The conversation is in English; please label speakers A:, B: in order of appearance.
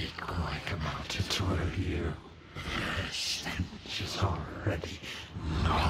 A: be come out to twirl you. The stench is already not.